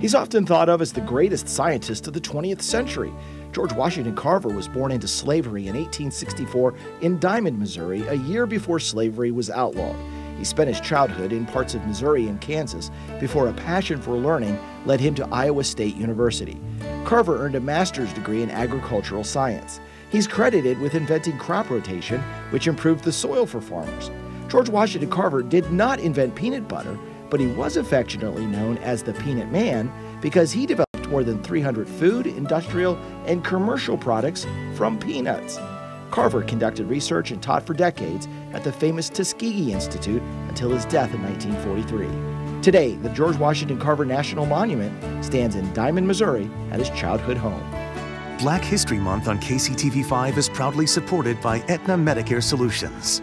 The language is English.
He's often thought of as the greatest scientist of the 20th century. George Washington Carver was born into slavery in 1864 in Diamond, Missouri, a year before slavery was outlawed. He spent his childhood in parts of Missouri and Kansas before a passion for learning led him to Iowa State University. Carver earned a master's degree in agricultural science. He's credited with inventing crop rotation, which improved the soil for farmers. George Washington Carver did not invent peanut butter, but he was affectionately known as the Peanut Man because he developed more than 300 food, industrial, and commercial products from peanuts. Carver conducted research and taught for decades at the famous Tuskegee Institute until his death in 1943. Today, the George Washington Carver National Monument stands in Diamond, Missouri at his childhood home. Black History Month on KCTV5 is proudly supported by Aetna Medicare Solutions.